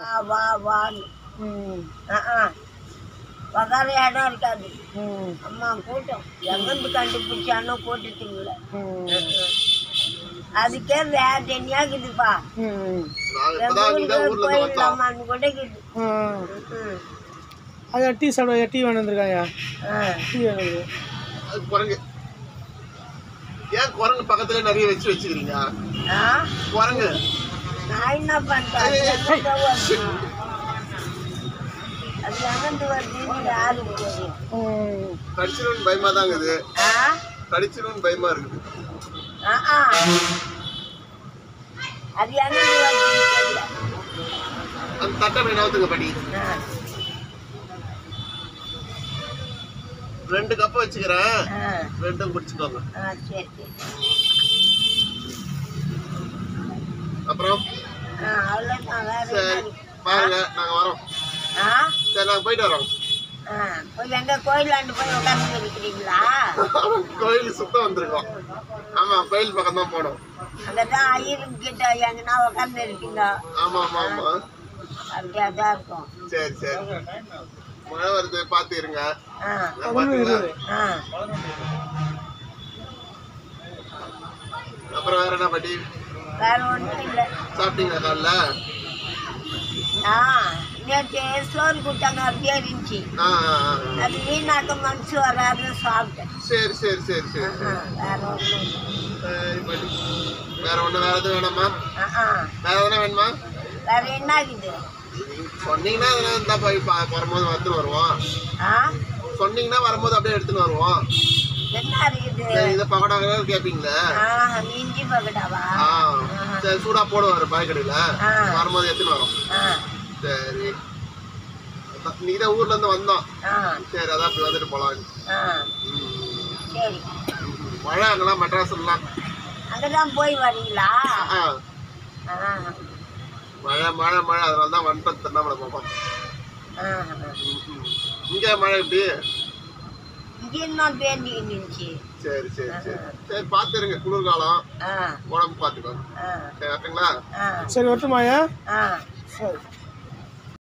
வா வா வான்னு. ம். ஆ உக்கார இடம் இருக்காது. ம். அம்மா கூட்டம். எங்கிருந்து கண்டுபிடிச்சானோ கூட்டத்துக்குள்ள. அதுக்கே வேற தனியா இருக்குதுப்பா. போயிடலாமான்னு கூட இருக்குது. அது டீ சாப்பிட டீ வேணும் வந்திருக்காங்க ஆ. டீ வேணும் அது குரங்கு. ஏன் குரங்கு பக்கத்துல நிறைய வச்சு வச்சுக்கிறீங்க? ஆ? குரங்கு. நான் என்ன பண்றேன் அது எங்கிருந்து வருது? அது எங்கிருந்து வருதுன்னு யாருக்கு தெரியும் ம் கடிச்சிடும் பயமா தான் இருக்குது ஆ? கடிச்சிடும் பயமா இருக்குது ஆ, ஆ. அது வருதுன்னு தெரியல அந்த தட்டை போய் நவுத்துங்க படி. ரெண்டு கப் வச்சுக்கிறேன் ஆ. ரெண்டும் குடிச்சுக்கோங்க ஆ, சரி சரி அப்புறம் சரி? பாருங்க நாங்க வரோம். ஆ? சரி நாங்க போயிட்டு வரோம். ஆ, போய் எங்க கோயிலாண்டு போய் உட்காந்து இருக்கிறீங்களா? கோயில் சுத்தம் வந்திருக்கோம். ஆமா கோயில் பக்கம் தான் போனோம். அங்கதான் ஐயரும் கிட்ட எங்கன்னா உட்காந்து இருக்கீங்க. ஆமா ஆமா ஆமா. அப்படியே தான் இருக்கும். சரி சரி. மழை வருது பார்த்து இருங்க அப்புறம் வேற என்ன பாட்டி? வேற ஒன்றும் இல்லை. சாப்பிட்டீங்களா காலைல? ஆ நேற்று சோறு கொடுத்தாங்க அப்படியே இருந்துச்சு. அது வீணாக்க மனசு வராதுன்னு சாப்பிட்டேன். சரி சரி சரி சரி ஆ, வேற ஒன்றும் வேற வேற எதுவும் வேணாமா? வேற எதுனா வேணுமா? வேற என்ன இருக்குது? சொன்னீங்கன்னா அதெல்லாம் இருந்தா போய் வரும்போது எடுத்துன்னு வருவோம். ஆ? சொன்னீங்கன்னா வரும்போது அப்படியே எடுத்துன்னு வருவோம். என்ன இருக்குது சரி இதை பக்கோடா கேட்பீங்களே ஆ இஞ்சி சரி சூடா போடுவாரு பாய்க்கடையில. வரும்போது எடுத்துன்னு வரோம். சரி. நீ தான் ஊர்ல இருந்து வந்தோம் சரி அதான் அப்படி வந்துட்டு போலாம் மழை அங்கெல்லாம் மெட்ராஸ்லாம் போய் வரீங்களா? மழை மழை மழை. அதனால தான் வந்துட்டு திருவண்ணாமலை ஆ. இங்க மழை எப்படி? இங்கேயும் பேண்டிக்கிட்டு இருந்துச்சு சரி சரி சரி. சரி பார்த்துருங்க குளிர்காலம். ஆ. உடம்பு பார்த்துக்கோங்க. ஆ. சரி ஓகேங்களா ஆ. சரி வரட்டுமாயா ஆ. சரி.